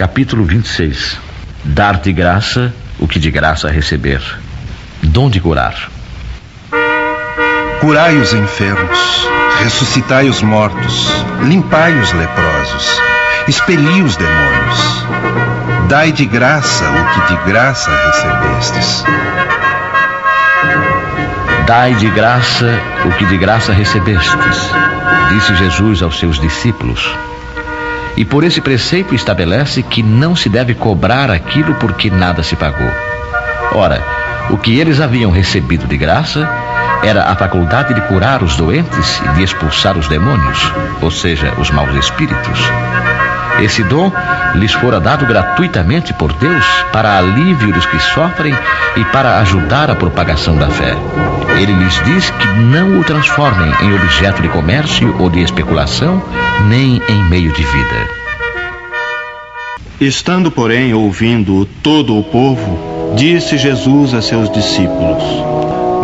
capítulo 26. Dar de graça o que de graça receber. Dom de curar. Curai os enfermos, ressuscitai os mortos, limpai os leprosos, expeli os demônios. Dai de graça o que de graça recebestes. Dai de graça o que de graça recebestes, disse Jesus aos seus discípulos. E por esse preceito estabelece que não se deve cobrar aquilo porque nada se pagou. Ora, o que eles haviam recebido de graça era a faculdade de curar os doentes e de expulsar os demônios, ou seja, os maus espíritos. Esse dom lhes fora dado gratuitamente por Deus para alívio dos que sofrem e para ajudar a propagação da fé. Ele lhes diz que não o transformem em objeto de comércio ou de especulação, nem em meio de vida. Estando, porém, ouvindo todo o povo, disse Jesus a seus discípulos: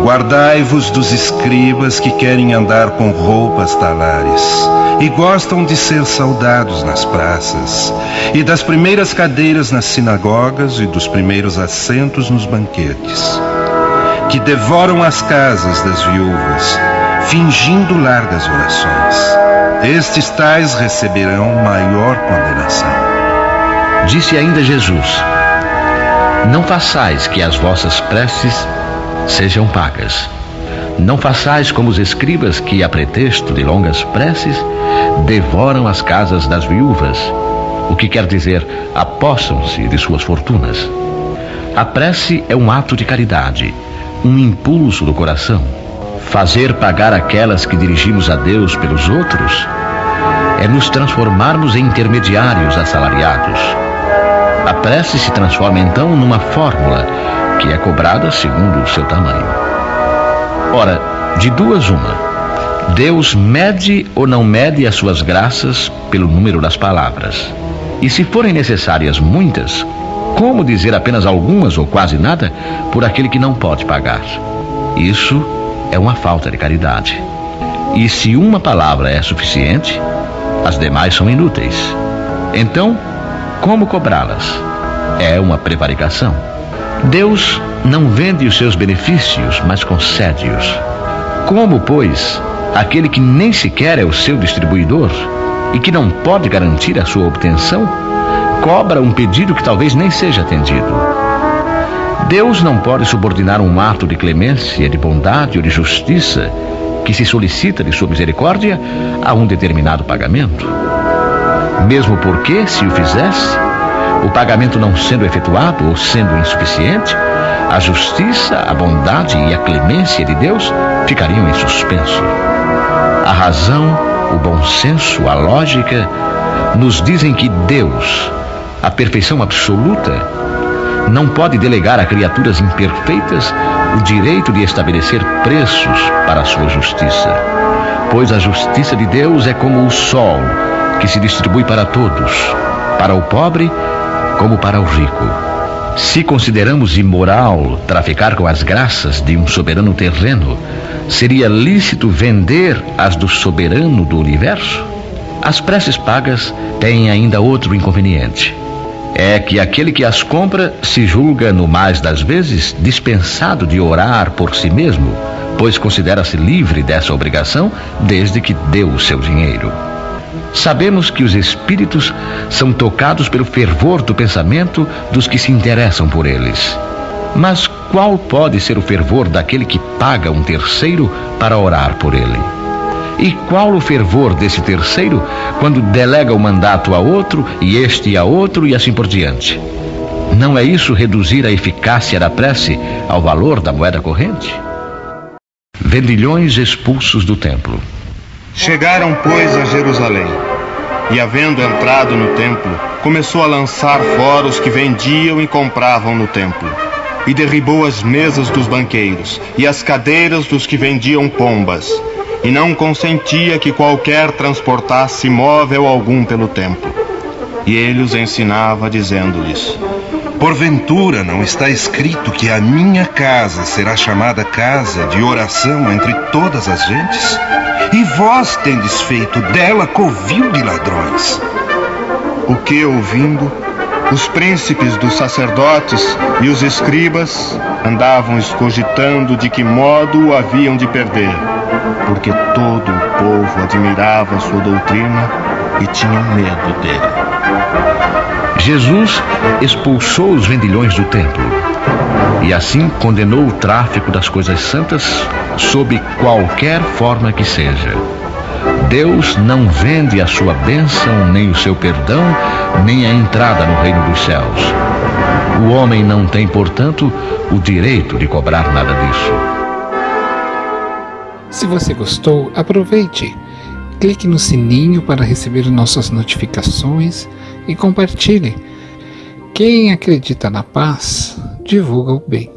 Guardai-vos dos escribas que querem andar com roupas talares e gostam de ser saudados nas praças, e das primeiras cadeiras nas sinagogas e dos primeiros assentos nos banquetes, que devoram as casas das viúvas, fingindo largas orações. Estes tais receberão maior condenação. Disse ainda Jesus: Não façais que as vossas preces sejam pagas. Não façais como os escribas que, a pretexto de longas preces, devoram as casas das viúvas, o que quer dizer, apossam-se de suas fortunas. A prece é um ato de caridade, um impulso do coração. Fazer pagar aquelas que dirigimos a Deus pelos outros é nos transformarmos em intermediários assalariados. A prece se transforma então numa fórmula que é cobrada segundo o seu tamanho. Ora, de duas uma. Deus mede ou não mede as suas graças pelo número das palavras. E se forem necessárias muitas, como dizer apenas algumas ou quase nada por aquele que não pode pagar? Isso é uma falta de caridade. E se uma palavra é suficiente, as demais são inúteis. Então, como cobrá-las? É uma prevaricação. Deus não vende os seus benefícios, mas concede-os. Como, pois, aquele que nem sequer é o seu distribuidor e que não pode garantir a sua obtenção, cobra um pedido que talvez nem seja atendido. Deus não pode subordinar um ato de clemência, de bondade ou de justiça que se solicita de sua misericórdia a um determinado pagamento. Mesmo porque, se o fizesse, o pagamento não sendo efetuado ou sendo insuficiente, a justiça, a bondade e a clemência de Deus ficariam em suspenso. A razão, o bom senso, a lógica nos dizem que Deus, a perfeição absoluta, não pode delegar a criaturas imperfeitas o direito de estabelecer preços para a sua justiça. Pois a justiça de Deus é como o sol, que se distribui para todos, para o pobre como para o rico. Se consideramos imoral traficar com as graças de um soberano terreno, seria lícito vender as do soberano do universo? As preces pagas têm ainda outro inconveniente. É que aquele que as compra se julga, no mais das vezes, dispensado de orar por si mesmo, pois considera-se livre dessa obrigação desde que deu o seu dinheiro. Sabemos que os espíritos são tocados pelo fervor do pensamento dos que se interessam por eles. Mas qual pode ser o fervor daquele que paga um terceiro para orar por ele? E qual o fervor desse terceiro quando delega o mandato a outro e este a outro e assim por diante? Não é isso reduzir a eficácia da prece ao valor da moeda corrente? Vendilhões expulsos do templo. Chegaram, pois, a Jerusalém. E, havendo entrado no templo, começou a lançar fora os que vendiam e compravam no templo. E derribou as mesas dos banqueiros e as cadeiras dos que vendiam pombas. E não consentia que qualquer transportasse móvel algum pelo templo. E ele os ensinava, dizendo-lhes: Porventura não está escrito que a minha casa será chamada casa de oração entre todas as gentes? E vós tendes feito dela covil de ladrões. O que, ouvindo, Os príncipes dos sacerdotes e os escribas andavam escogitando de que modo o haviam de perder, porque todo o povo admirava sua doutrina e tinha medo dele. Jesus expulsou os vendilhões do templo e assim condenou o tráfico das coisas santas sob qualquer forma que seja. Deus não vende a sua bênção, nem o seu perdão, nem a entrada no reino dos céus. O homem não tem, portanto, o direito de cobrar nada disso. Se você gostou, aproveite. Clique no sininho para receber nossas notificações e compartilhe. Quem acredita na paz, divulga o bem.